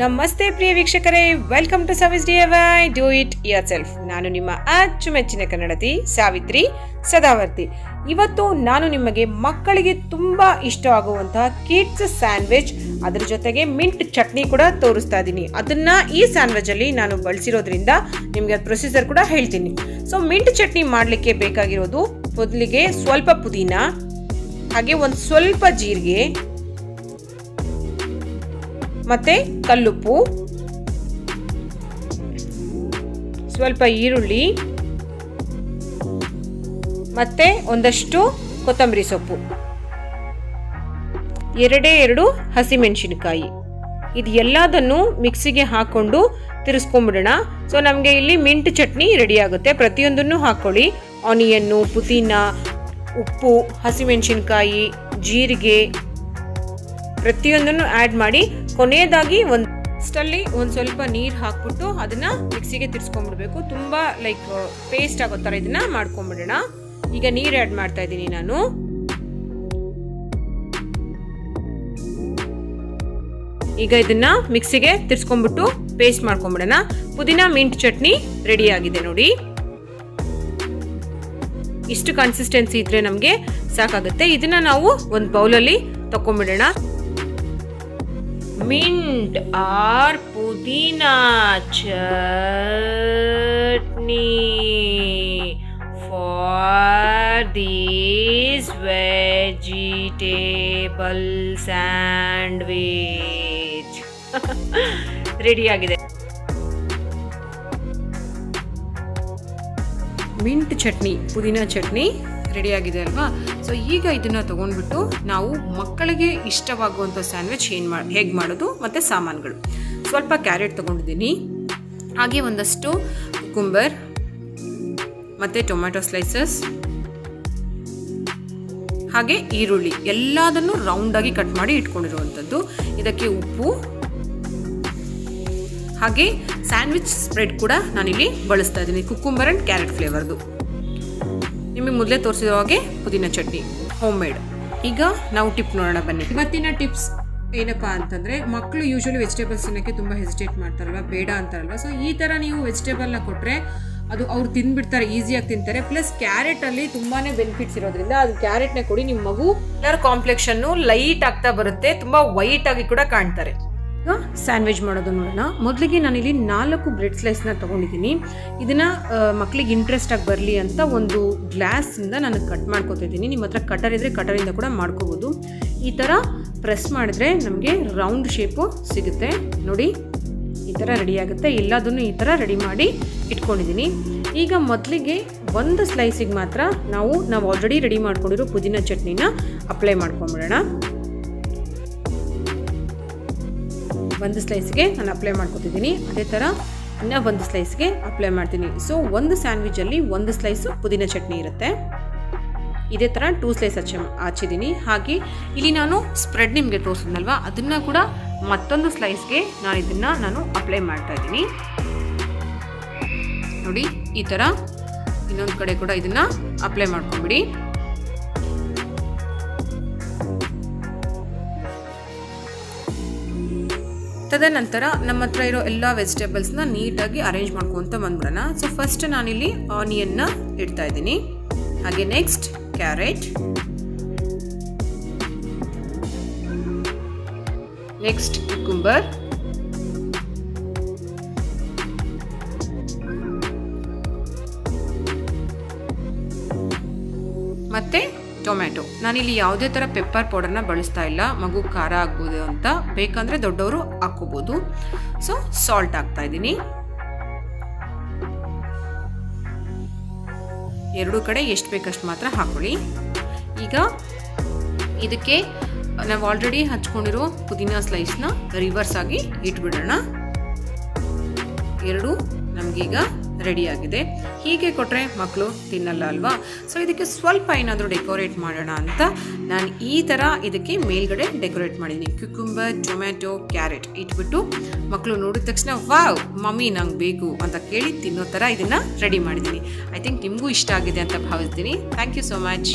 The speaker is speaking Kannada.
ನಮಸ್ತೆ ಪ್ರಿಯ ವೀಕ್ಷಕರೇ. Welcome to service D Y do it yourself ನಾನು ನಿಮ್ಮ ಅಚ್ಚುಮೆಚ್ಚಿನ ಕನ್ನಡತಿ ಸಾವಿತ್ರಿ ಸದಾವರ್ತಿ. ಇವತ್ತು ನಾನು ನಿಮಗೆ ಮಕ್ಕಳಿಗೆ ತುಂಬ ಇಷ್ಟವಾಗುವಂತಹ ಕಿಡ್ಸ್ ಸ್ಯಾಂಡ್ವಿಚ್ ಅದರ ಜೊತೆಗೆ ಮಿಂಟ್ ಚಟ್ನಿ ಕೂಡ ತೋರಿಸ್ತಾ ಇದ್ದೀನಿ. ಅದನ್ನ ಈ ಸ್ಯಾಂಡ್ವಿಚ್ ಅಲ್ಲಿ ನಾನು ಬಳಸಿರೋದ್ರಿಂದ ನಿಮಗೆ ಅದು ಪ್ರೊಸೀಜರ್ ಕೂಡ ಹೇಳ್ತೀನಿ. ಸೊ ಮಿಂಟ್ ಚಟ್ನಿ ಮಾಡಲಿಕ್ಕೆ ಬೇಕಾಗಿರೋದು ಮೊದಲಿಗೆ ಸ್ವಲ್ಪ ಪುದೀನ, ಹಾಗೆ ಒಂದು ಸ್ವಲ್ಪ ಜೀರಿಗೆ ಮತ್ತೆ ಕಲ್ಲುಪ್ಪು. ಸ್ವಲ್ಪ ಈರುಳ್ಳಿ. ಮತ್ತೆ ಒಂದಷ್ಟು ಕೊತ್ತಂಬರಿ ಸೊಪ್ಪು. ಎರಡೇ ಎರಡು ಹಸಿಮೆಣಸಿನಕಾಯಿ. ಇದು ಎಲ್ಲದನ್ನು ಮಿಕ್ಸಿಗೆ ಹಾಕೊಂಡು ತಿರ್ಸ್ಕೊಂಡ್ಬಿಡೋಣ ಸೊ ನಮಗೆ ಇಲ್ಲಿ ಮಿಂಟ್ ಚಟ್ನಿ ರೆಡಿ ಆಗುತ್ತೆ. ಪ್ರತಿಯೊಂದನ್ನು ಹಾಕ್ಕೊಳ್ಳಿ ಆನಿಯನ್ನು, ಪುದೀನ, ಉಪ್ಪು, ಹಸಿಮೆಣಸಿನಕಾಯಿ, ಜೀರಿಗೆ. ಪ್ರತಿಯೊಂದನ್ನು ಆ್ಯಡ್ ಮಾಡಿ ಕೊನೆಯದಾಗಿ ಒಂದು ಸ್ಟಲ್ಲಿ ಒಂದು ಸ್ವಲ್ಪ ನೀರು ಹಾಕ್ಬಿಟ್ಟು ಅದನ್ನು ಮಿಕ್ಸಿಗೆ ತಿರ್ಸ್ಕೊಂಡ್ಬಿಡ್ಬೇಕು. ತುಂಬ ಲೈಕ್ ಪೇಸ್ಟ್ ಆಗೋ ಥರ ಇದನ್ನು ಮಾಡ್ಕೊಂಬಿಡೋಣ. ಈಗ ನೀರು ಆ್ಯಡ್ ಮಾಡ್ತಾ ಇದ್ದೀನಿ ನಾನು. ಈಗ ಇದನ್ನ ಮಿಕ್ಸಿಗೆ ತಿರ್ಸ್ಕೊಂಡ್ಬಿಟ್ಟು ಪೇಸ್ಟ್ ಮಾಡ್ಕೊಂಬಿಡೋಣ. ಪುದೀನ ಮಿಂಟ್ ಚಟ್ನಿ ರೆಡಿ ಆಗಿದೆ ನೋಡಿ. ಇಷ್ಟು ಕನ್ಸಿಸ್ಟೆನ್ಸಿ ಇದ್ರೆ ನಮಗೆ ಸಾಕಾಗುತ್ತೆ. ಇದನ್ನ ನಾವು ಒಂದು ಬೌಲಲ್ಲಿ ತಕೊಂಡ್ಬಿಡೋಣ mint or pudina chutney for these vegetable sandwich ready ಆಗಿದೆ. ಮಿಂಟ್ ಚಟ್ನಿ ಪುದೀನ ಚಟ್ನಿ. ರೆಡಿಯಾಗಿದೆ ಅಲ್ವಾ? ಸೊ ಈಗ ಇದನ್ನು ತೊಗೊಂಡ್ಬಿಟ್ಟು ನಾವು ಮಕ್ಕಳಿಗೆ ಇಷ್ಟವಾಗುವಂಥ ಸ್ಯಾಂಡ್ವಿಚ್ ಏನು ಮಾಡಿ ಹೇಗೆ ಮಾಡೋದು ಮತ್ತು ಸಾಮಾನುಗಳು. ಸ್ವಲ್ಪ ಕ್ಯಾರೆಟ್ ತೊಗೊಂಡಿದ್ದೀನಿ. ಹಾಗೆ ಒಂದಷ್ಟು ಕುಂಬರ್ ಮತ್ತು ಟೊಮ್ಯಾಟೊ ಸ್ಲೈಸಸ್. ಹಾಗೆ ಈರುಳ್ಳಿ ಎಲ್ಲದನ್ನು ರೌಂಡಾಗಿ ಕಟ್ ಮಾಡಿ ಇಟ್ಕೊಂಡಿರುವಂಥದ್ದು. ಇದಕ್ಕೆ ಉಪ್ಪು. ಹಾಗೆ ಸ್ಯಾಂಡ್ವಿಚ್ ಸ್ಪ್ರೆಡ್ ಕೂಡ ನಾನಿಲ್ಲಿ ಬಳಸ್ತಾ ಇದ್ದೀನಿ. ಕುಕ್ಕುಂಬರ್ ಆ್ಯಂಡ್ ಕ್ಯಾರೆಟ್ ಫ್ಲೇವರ್ದು. ನಿಮಗೆ ಮೊದಲೇ ತೋರಿಸಿದ ಹಾಗೆ ಪುದೀನ ಚಟ್ನಿ ಹೋಮ್ ಮೇಡ್ ಈಗ ನಾವು ಟಿಪ್ ನೋಡೋಣ ಬನ್ನಿ. ಇವತ್ತಿನ ಟಿಪ್ಸ್ ಏನಪ್ಪ ಅಂತಂದರೆ ಮಕ್ಕಳು ಯೂಶ್ವಲಿ ವೆಜಿಟೇಬಲ್ಸ್ ತಿನ್ನೋಕ್ಕೆ ತುಂಬ ಹೆಸಿಟೇಟ್ ಮಾಡ್ತಾರಲ್ವ ಬೇಡ ಅಂತಾರಲ್ವ? ಸೊ ಈ ಥರ ನೀವು ವೆಜಿಟೇಬಲ್ನ ಕೊಟ್ಟರೆ ಅದು ಅವ್ರು ತಿಂದ್ಬಿಡ್ತಾರೆ ಈಸಿಯಾಗಿ ತಿಂತಾರೆ. ಪ್ಲಸ್ ಕ್ಯಾರೆಟಲ್ಲಿ ತುಂಬಾ ಬೆನಿಫಿಟ್ಸ್ ಇರೋದ್ರಿಂದ ಅದು ಕ್ಯಾರೆಟ್ನೇ ಕೊಡಿ ನಿಮ್ಮ ಮಗು ಕಲರ್ ಕಾಂಪ್ಲೆಕ್ಷನ್ನು ಲೈಟ್ ಆಗ್ತಾ ಬರುತ್ತೆ ತುಂಬ ವೈಟ್ ಆಗಿ ಕೂಡ ಕಾಣ್ತಾರೆ. ಸ್ಯಾಂಡ್ವಿಚ್ ಮಾಡೋದು ನೋಡೋಣ. ಮೊದಲಿಗೆ ನಾನಿಲ್ಲಿ ನಾಲ್ಕು ಬ್ರೆಡ್ ಸ್ಲೈಸ್ನ ತೊಗೊಂಡಿದ್ದೀನಿ. ಇದನ್ನು ಮಕ್ಕಳಿಗೆ ಇಂಟ್ರೆಸ್ಟ್ ಆಗಿ ಬರಲಿ ಅಂತ ಒಂದು ಗ್ಲಾಸಿಂದ ನಾನು ಕಟ್ ಮಾಡ್ಕೊತಿದ್ದೀನಿ ನಿಮ್ಮ ಹತ್ರ ಕಟರ್ ಇದ್ದರೆ ಕಟರಿಂದ ಕೂಡ ಮಾಡ್ಕೋಬೋದು. ಈ ಥರ ಪ್ರೆಸ್ ಮಾಡಿದ್ರೆ ನಮಗೆ ರೌಂಡ್ ಶೇಪು ಸಿಗುತ್ತೆ. ನೋಡಿ, ಈ ಥರ ರೆಡಿ ಆಗುತ್ತೆ. ಎಲ್ಲದನ್ನು ಈ ಥರ ರೆಡಿ ಮಾಡಿ ಇಟ್ಕೊಂಡಿದ್ದೀನಿ. ಈಗ ಮೊದಲಿಗೆ ಒಂದು ಸ್ಲೈಸಿಗೆ ಮಾತ್ರ ನಾವು ನಾವು ಆಲ್ರೆಡಿ ರೆಡಿ ಮಾಡ್ಕೊಂಡಿರೋ ಪುದೀನ ಚಟ್ನಿನ ಅಪ್ಲೈ ಮಾಡ್ಕೊಂಬಿಡೋಣ. ಒಂದು ಸ್ಲೈಸ್ಗೆ ನಾನು ಅಪ್ಲೈ ಮಾಡ್ಕೊತಿದ್ದೀನಿ. ಅದೇ ಥರ ಇನ್ನೂ ಒಂದು ಸ್ಲೈಸ್ಗೆ ಅಪ್ಲೈ ಮಾಡ್ತೀನಿ. ಸೊ ಒಂದು ಸ್ಯಾಂಡ್ವಿಚಲ್ಲಿ ಒಂದು ಸ್ಲೈಸು ಪುದೀನ ಚಟ್ನಿ ಇರುತ್ತೆ. ಇದೇ ಥರ ಟೂ ಸ್ಲೈಸ್ ಹಚ್ಚ ಹಚ್ಚಿದ್ದೀನಿ ಹಾಗೆ ಇಲ್ಲಿ ನಾನು ಸ್ಪ್ರೆಡ್ ನಿಮಗೆ ತೋರಿಸಿದ್ನಲ್ವಾ? ಅದನ್ನು ಕೂಡ ಮತ್ತೊಂದು ಸ್ಲೈಸ್ಗೆ ನಾನು ಇದನ್ನು ನಾನು ಅಪ್ಲೈ ಮಾಡ್ತಾ ಇದ್ದೀನಿ. ನೋಡಿ, ಈ ಥರ ಇನ್ನೊಂದು ಕಡೆ ಕೂಡ ಇದನ್ನು ಅಪ್ಲೈ ಮಾಡ್ಕೊಂಬಿಡಿ. ತದನಂತರ ನಮ್ಮ ಹತ್ರ ಇರೋ ಎಲ್ಲ ವೆಜಿಟೇಬಲ್ಸ್ನ ನೀಟಾಗಿ ಅರೇಂಜ್ ಮಾಡ್ಕೊತ ಬಂದ್ಬಿಡೋಣ. ಸೊ ಫಸ್ಟ್ ನಾನಿಲ್ಲಿ ಆನಿಯನ್ನ ಇಡ್ತಾ ಇದ್ದೀನಿ. ಹಾಗೆ ನೆಕ್ಸ್ಟ್ ಕ್ಯಾರೆಟ್ ನೆಕ್ಸ್ಟ್ ಕುಕುಂಬರ್ ಮತ್ತೆ ಟೊಮ್ಯಾಟೊ. ನಾನಿಲ್ಲಿ ಯಾವುದೇ ಥರ ಪೆಪ್ಪರ್ ಪೌಡರ್ನ ಬಳಸ್ತಾ ಇಲ್ಲ. ಮಗು ಖಾರ ಆಗ್ಬೋದು ಅಂತ. ಬೇಕಂದರೆ ದೊಡ್ಡವರು ಹಾಕ್ಕೋಬೋದು. ಸೊ ಸಾಲ್ಟ್ ಹಾಕ್ತಾ ಇದ್ದೀನಿ. ಎರಡೂ ಕಡೆ ಎಷ್ಟು ಬೇಕಷ್ಟು ಮಾತ್ರ ಹಾಕೊಳ್ಳಿ. ಈಗ ಇದಕ್ಕೆ ನಾವು ಆಲ್ರೆಡಿ ಹಚ್ಕೊಂಡಿರೋ ಪುದೀನ ಸ್ಲೈಸ್ನ ರಿವರ್ಸ್ ಆಗಿ ಇಟ್ಬಿಡೋಣ. ಎರಡು, ನಮಗೀಗ ರೆಡಿ ಆಗಿದೆ ಹೀಗೆ ಕೊಟ್ಟರೆ ಮಕ್ಕಳು ತಿನ್ನಲ್ಲ ಅಲ್ವಾ? ಸೊ ಇದಕ್ಕೆ ಸ್ವಲ್ಪ ಏನಾದರೂ ಡೆಕೋರೇಟ್ ಮಾಡೋಣ ಅಂತ ನಾನು ಈ ಥರ ಇದಕ್ಕೆ ಮೇಲ್ಗಡೆ ಡೆಕೋರೇಟ್ ಮಾಡಿದ್ದೀನಿ. ಕ್ಯುಕುಂಬರ್ ಟೊಮ್ಯಾಟೊ ಕ್ಯಾರೆಟ್ ಇಟ್ಬಿಟ್ಟು ಮಕ್ಕಳು ನೋಡಿದ ತಕ್ಷಣ, ವಾವ್, ಮಮ್ಮಿ ನಂಗೆ ಬೇಕು ಅಂತ ಕೇಳಿ ತಿನ್ನೋ ಥರ ಇದನ್ನು ರೆಡಿ ಮಾಡಿದ್ದೀನಿ. ಐ ಥಿಂಕ್ ನಿಮಗೂ ಇಷ್ಟ ಆಗಿದೆ ಅಂತ ಭಾವಿಸ್ತೀನಿ. Thank you so much